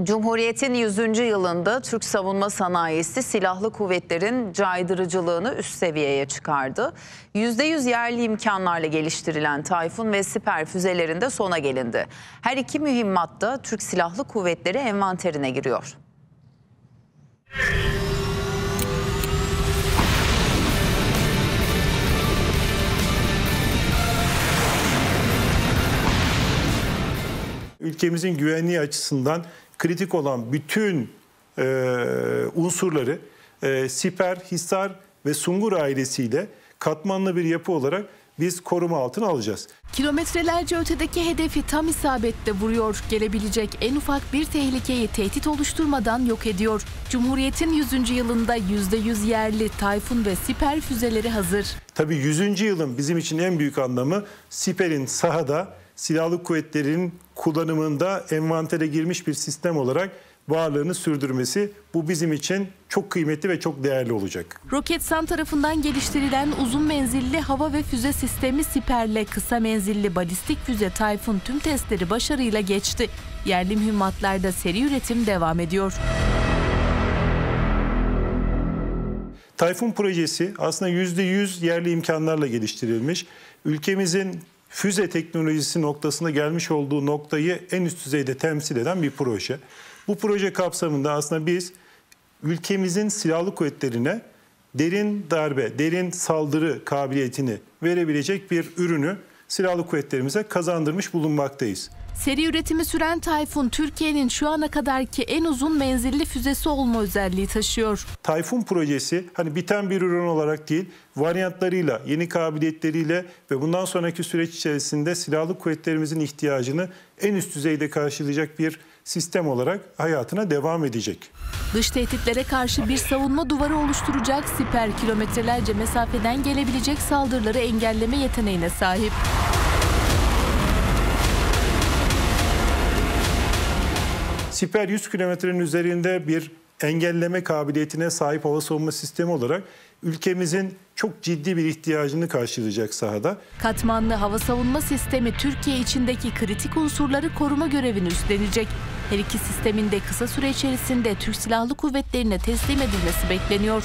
Cumhuriyet'in 100. yılında Türk savunma sanayisi silahlı kuvvetlerin caydırıcılığını üst seviyeye çıkardı. %100 yerli imkanlarla geliştirilen Tayfun ve Siper füzelerinde sona gelindi. Her iki mühimmatta Türk Silahlı Kuvvetleri envanterine giriyor. ülkemizin güvenliği açısından kritik olan bütün e, unsurları e, Siper, Hisar ve Sungur ailesiyle katmanlı bir yapı olarak biz koruma altına alacağız. Kilometrelerce ötedeki hedefi tam isabette vuruyor. Gelebilecek en ufak bir tehlikeyi tehdit oluşturmadan yok ediyor. Cumhuriyet'in 100. yılında %100 yerli Tayfun ve Siper füzeleri hazır. Tabii 100. yılın bizim için en büyük anlamı Siper'in sahada silahlı kuvvetlerin kullanımında envantere girmiş bir sistem olarak varlığını sürdürmesi bu bizim için çok kıymetli ve çok değerli olacak. Roketsan tarafından geliştirilen uzun menzilli hava ve füze sistemi Siper'le kısa menzilli balistik füze Tayfun tüm testleri başarıyla geçti. Yerli mühimmatlarda seri üretim devam ediyor. Tayfun projesi aslında %100 yerli imkanlarla geliştirilmiş. Ülkemizin füze teknolojisi noktasında gelmiş olduğu noktayı en üst düzeyde temsil eden bir proje. Bu proje kapsamında aslında biz ülkemizin silahlı kuvvetlerine derin darbe, derin saldırı kabiliyetini verebilecek bir ürünü silahlı kuvvetlerimize kazandırmış bulunmaktayız. Seri üretimi süren Tayfun, Türkiye'nin şu ana kadarki en uzun menzilli füzesi olma özelliği taşıyor. Tayfun projesi hani biten bir ürün olarak değil, varyantlarıyla, yeni kabiliyetleriyle ve bundan sonraki süreç içerisinde silahlı kuvvetlerimizin ihtiyacını en üst düzeyde karşılayacak bir sistem olarak hayatına devam edecek. Dış tehditlere karşı bir savunma duvarı oluşturacak siper kilometrelerce mesafeden gelebilecek saldırıları engelleme yeteneğine sahip. Siper 100 kilometrenin üzerinde bir engelleme kabiliyetine sahip hava savunma sistemi olarak ülkemizin çok ciddi bir ihtiyacını karşılayacak sahada. Katmanlı hava savunma sistemi Türkiye içindeki kritik unsurları koruma görevini üstlenecek. Her iki sistemin de kısa süre içerisinde Türk Silahlı Kuvvetleri'ne teslim edilmesi bekleniyor.